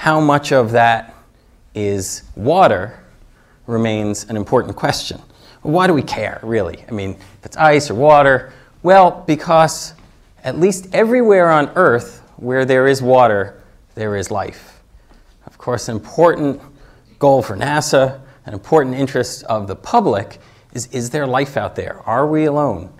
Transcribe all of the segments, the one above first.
how much of that is water remains an important question. Why do we care, really? I mean, if it's ice or water, well, because at least everywhere on Earth where there is water, there is life. Of course, an important goal for NASA, an important interest of the public is is there life out there? Are we alone?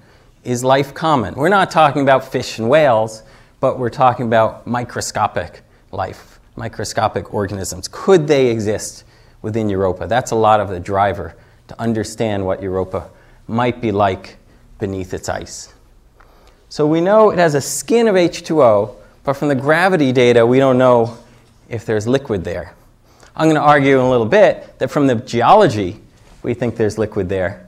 Is life common? We're not talking about fish and whales, but we're talking about microscopic life, microscopic organisms. Could they exist within Europa? That's a lot of the driver to understand what Europa might be like beneath its ice. So we know it has a skin of H2O, but from the gravity data, we don't know if there's liquid there. I'm going to argue in a little bit that from the geology, we think there's liquid there.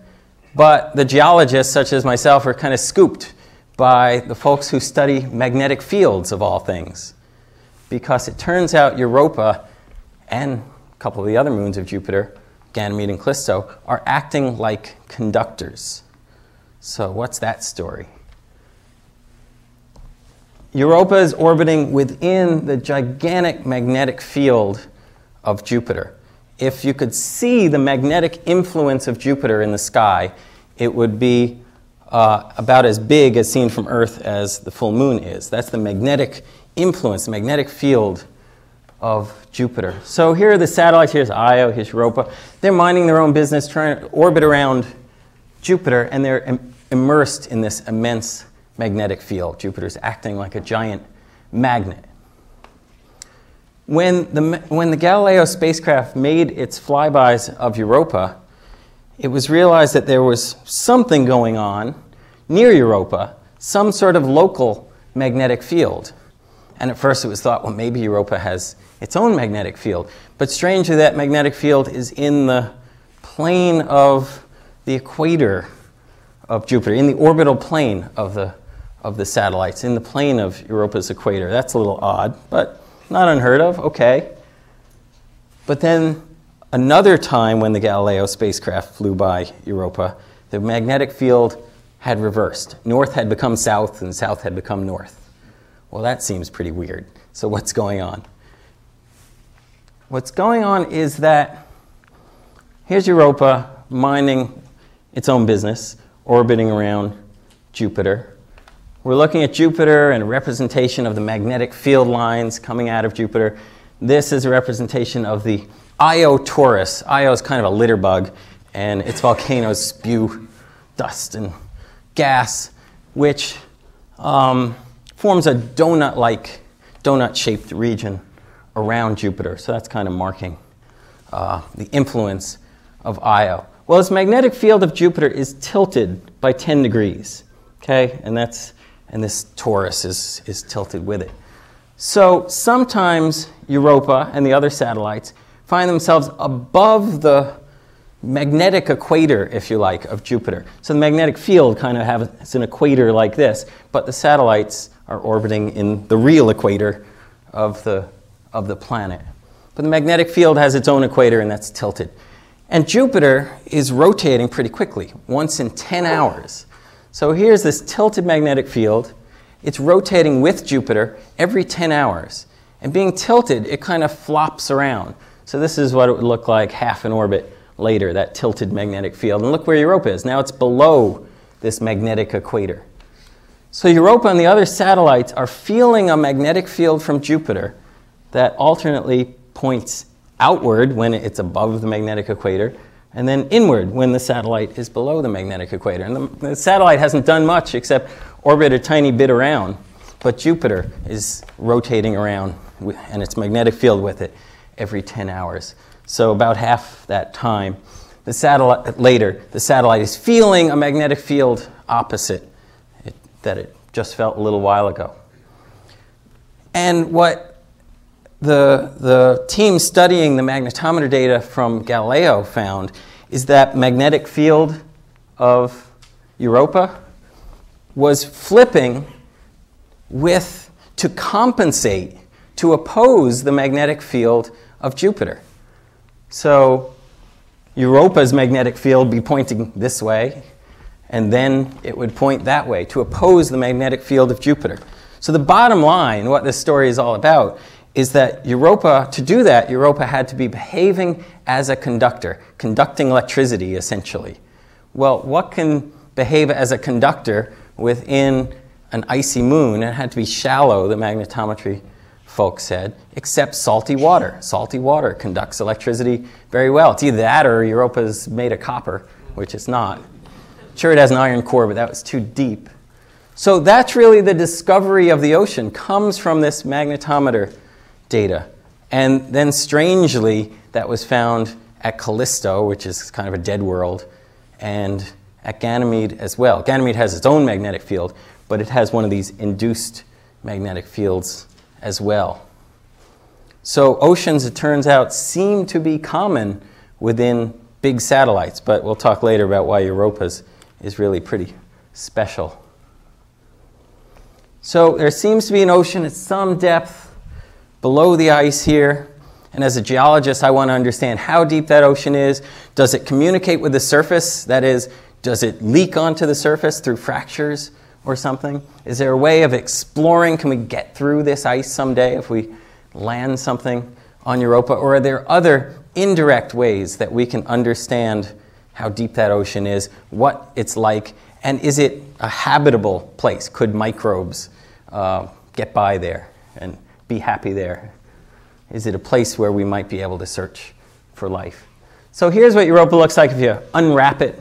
But the geologists, such as myself, are kind of scooped by the folks who study magnetic fields of all things. Because it turns out Europa and a couple of the other moons of Jupiter, Ganymede and Callisto, are acting like conductors. So, what's that story? Europa is orbiting within the gigantic magnetic field of Jupiter. If you could see the magnetic influence of Jupiter in the sky, it would be uh, about as big as seen from Earth as the full moon is. That's the magnetic influence, the magnetic field of Jupiter. So here are the satellites. Here's Io, here's Europa. They're minding their own business, trying to orbit around Jupiter, and they're Im- immersed in this immense magnetic field. Jupiter's acting like a giant magnet. When the, when the Galileo spacecraft made its flybys of Europa, it was realized that there was something going on near Europa, some sort of local magnetic field. And at first it was thought, well, maybe Europa has its own magnetic field. But strangely, that magnetic field is in the plane of the equator of Jupiter, in the orbital plane of the of the satellites in the plane of Europa's equator. That's a little odd, but not unheard of, okay. But then another time when the Galileo spacecraft flew by Europa, the magnetic field had reversed. North had become south and south had become north. Well, that seems pretty weird. So, what's going on? What's going on is that here's Europa minding its own business, orbiting around Jupiter. We're looking at Jupiter and a representation of the magnetic field lines coming out of Jupiter. This is a representation of the Io torus. Io is kind of a litter bug, and its volcanoes spew dust and gas, which um, forms a donut like, donut shaped region around Jupiter. So that's kind of marking uh, the influence of Io. Well, this magnetic field of Jupiter is tilted by 10 degrees, okay? And that's and this torus is, is tilted with it. So sometimes Europa and the other satellites find themselves above the magnetic equator, if you like, of Jupiter. So the magnetic field kind of has an equator like this, but the satellites are orbiting in the real equator of the, of the planet. But the magnetic field has its own equator, and that's tilted. And Jupiter is rotating pretty quickly, once in 10 hours. So here's this tilted magnetic field. It's rotating with Jupiter every 10 hours. And being tilted, it kind of flops around. So this is what it would look like half in orbit later, that tilted magnetic field. And look where Europa is. Now it's below this magnetic equator. So Europa and the other satellites are feeling a magnetic field from Jupiter that alternately points outward when it's above the magnetic equator and then inward when the satellite is below the magnetic equator. And the, the, satellite hasn't done much except orbit a tiny bit around, but Jupiter is rotating around and its magnetic field with it every 10 hours. So about half that time, the satellite later, the satellite is feeling a magnetic field opposite it, that it just felt a little while ago. And what the, the team studying the magnetometer data from Galileo found is that magnetic field of Europa was flipping with to compensate to oppose the magnetic field of Jupiter. So Europa's magnetic field be pointing this way, and then it would point that way to oppose the magnetic field of Jupiter. So the bottom line, what this story is all about, is that Europa, to do that, Europa had to be behaving as a conductor, conducting electricity essentially. Well, what can behave as a conductor within an icy moon? It had to be shallow, the magnetometry folks said, except salty water. Salty water conducts electricity very well. It's either that or Europa's made of copper, which it's not. Sure, it has an iron core, but that was too deep. So that's really the discovery of the ocean, comes from this magnetometer data. And then strangely, that was found at Callisto, which is kind of a dead world, and at Ganymede as well. Ganymede has its own magnetic field, but it has one of these induced magnetic fields as well. So oceans, it turns out, seem to be common within big satellites, but we'll talk later about why Europa's is really pretty special. So there seems to be an ocean at some depth below the ice here. And as a geologist, I want to understand how deep that ocean is. Does it communicate with the surface? That is, does it leak onto the surface through fractures? Or something? Is there a way of exploring? Can we get through this ice someday if we land something on Europa? Or are there other indirect ways that we can understand how deep that ocean is, what it's like, and is it a habitable place? Could microbes uh, get by there and be happy there? Is it a place where we might be able to search for life? So here's what Europa looks like if you unwrap it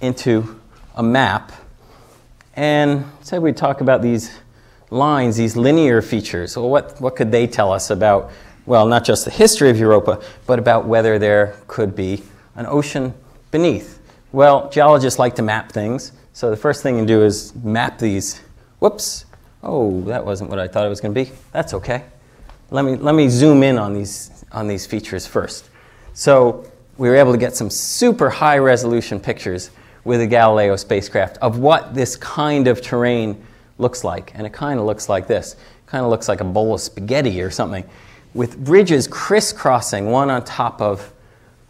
into a map. And said we'd talk about these lines, these linear features. Well, what, what could they tell us about, well, not just the history of Europa, but about whether there could be an ocean beneath? Well, geologists like to map things. So the first thing you do is map these. Whoops. Oh, that wasn't what I thought it was going to be. That's okay. Let me, let me zoom in on these, on these features first. So we were able to get some super high resolution pictures with a Galileo spacecraft of what this kind of terrain looks like. And it kind of looks like this. Kind of looks like a bowl of spaghetti or something, with ridges crisscrossing one on top of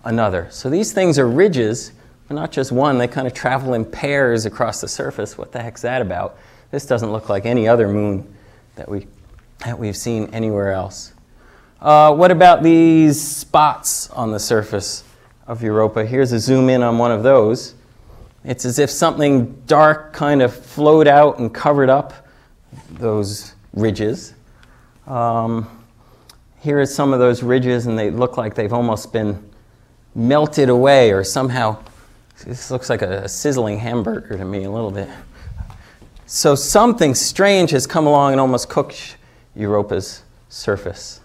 another. So these things are ridges, but not just one. They kind of travel in pairs across the surface. What the heck's that about? This doesn't look like any other moon that, we, that we've seen anywhere else. Uh, what about these spots on the surface of Europa? Here's a zoom in on one of those. It's as if something dark kind of flowed out and covered up those ridges. Um, here are some of those ridges, and they look like they've almost been melted away, or somehow, this looks like a, a sizzling hamburger to me a little bit. So something strange has come along and almost cooked Europa's surface.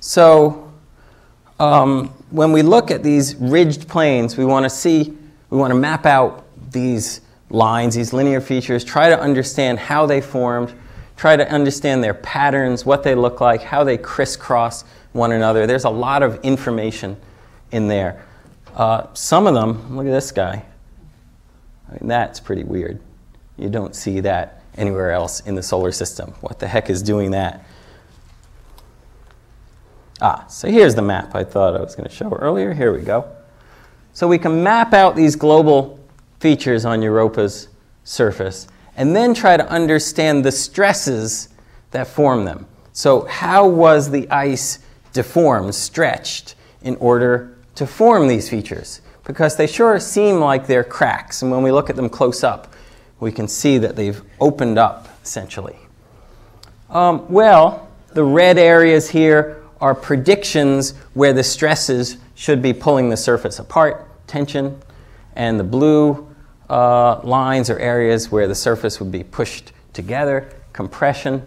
So um, when we look at these ridged plains, we want to see, we want to map out these lines, these linear features, try to understand how they formed, try to understand their patterns, what they look like, how they crisscross one another. There's a lot of information in there. Uh, some of them, look at this guy. I mean, that's pretty weird. You don't see that anywhere else in the solar system. What the heck is doing that? Ah, so here's the map I thought I was going to show earlier. Here we go. So we can map out these global features on Europa's surface and then try to understand the stresses that form them. So how was the ice deformed, stretched, in order to form these features? Because they sure seem like they're cracks, and when we look at them close up, we can see that they've opened up, essentially. Um, well, the red areas here are predictions where the stresses should be pulling the surface apart, tension, and the blue uh, lines are areas where the surface would be pushed together, compression,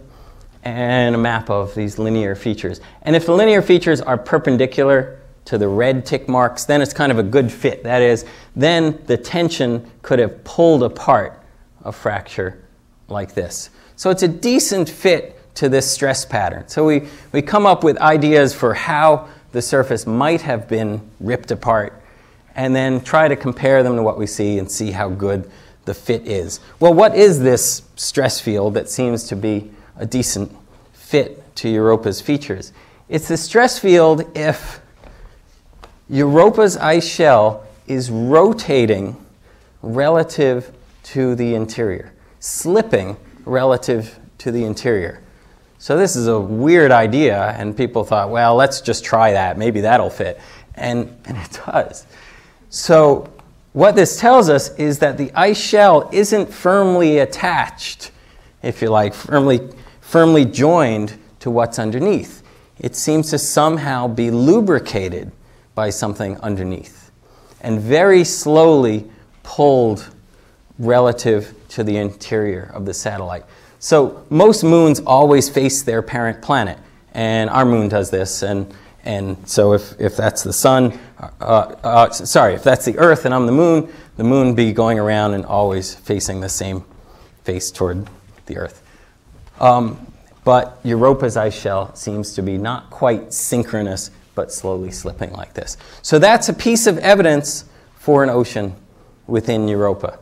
and a map of these linear features. And if the linear features are perpendicular to the red tick marks, then it's kind of a good fit. That is, then the tension could have pulled apart a fracture like this. So it's a decent fit to this stress pattern. So we, we come up with ideas for how the surface might have been ripped apart and then try to compare them to what we see and see how good the fit is. Well, what is this stress field that seems to be a decent fit to Europa's features? It's the stress field if Europa's ice shell is rotating relative to the interior, slipping relative to the interior. So this is a weird idea, and people thought, well, let's just try that. Maybe that'll fit. And, and it does. So what this tells us is that the ice shell isn't firmly attached, if you like, firmly, firmly joined to what's underneath. It seems to somehow be lubricated by something underneath and very slowly pulled relative to the interior of the satellite. So most moons always face their parent planet, and our moon does this. And, and so if, if that's the sun, uh, uh, sorry, if that's the Earth and I'm the moon, the moon be going around and always facing the same face toward the Earth. Um, but Europa's ice shell seems to be not quite synchronous, but slowly slipping like this. So that's a piece of evidence for an ocean within Europa.